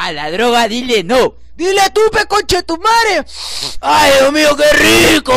A la droga dile no. Dile tú, pe conche tu madre. Ay, Dios mío, qué rico.